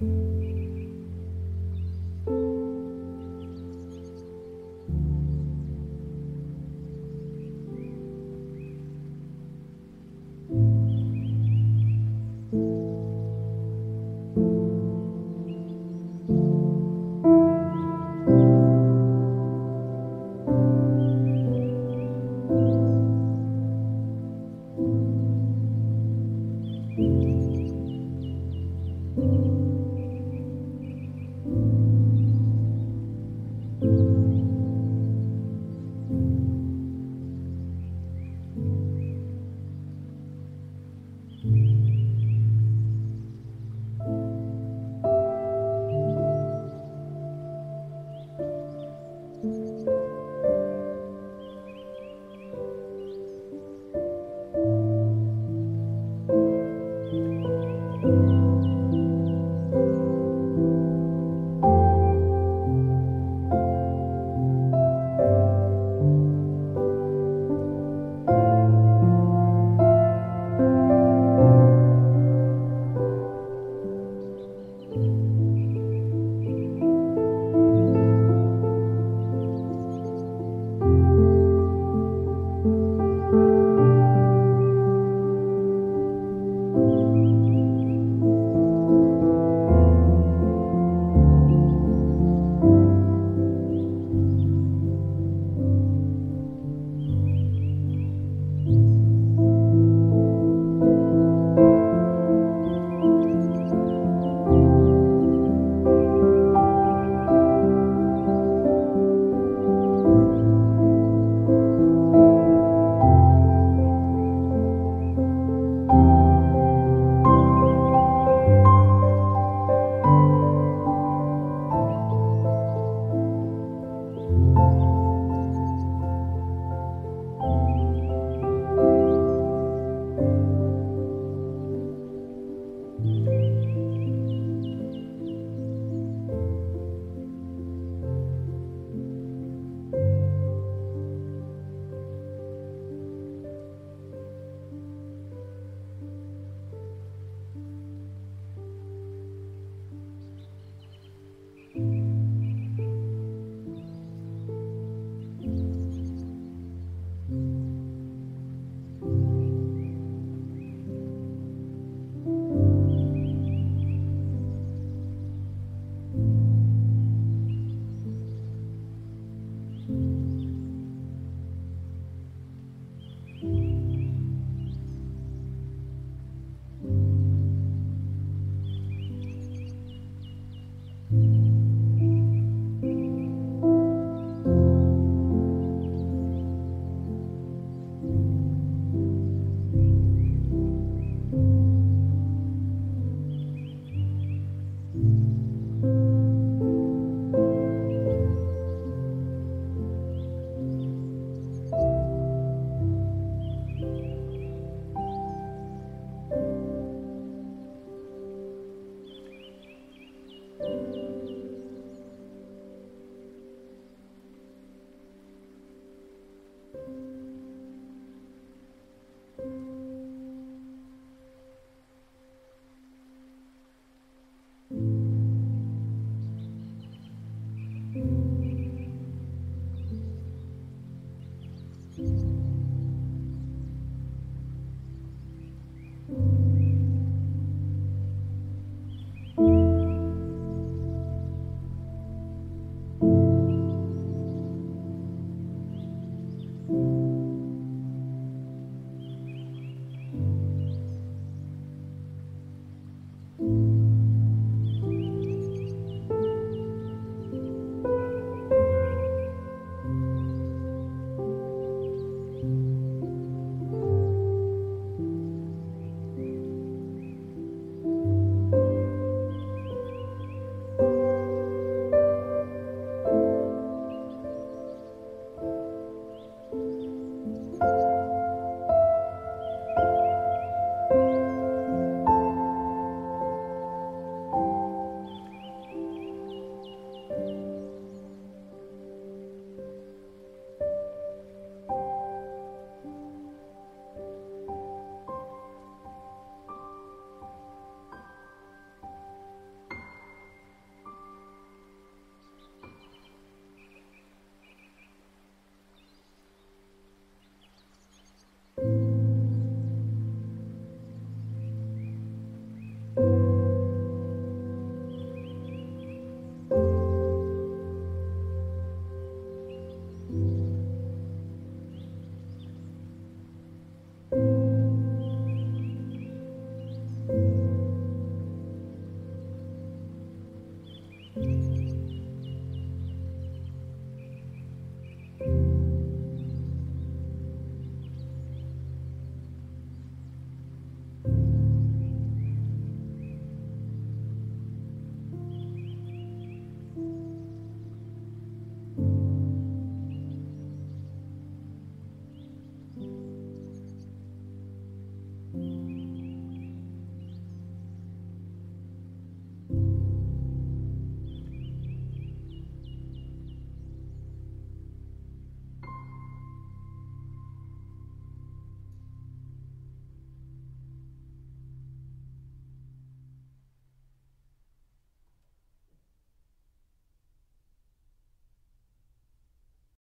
you.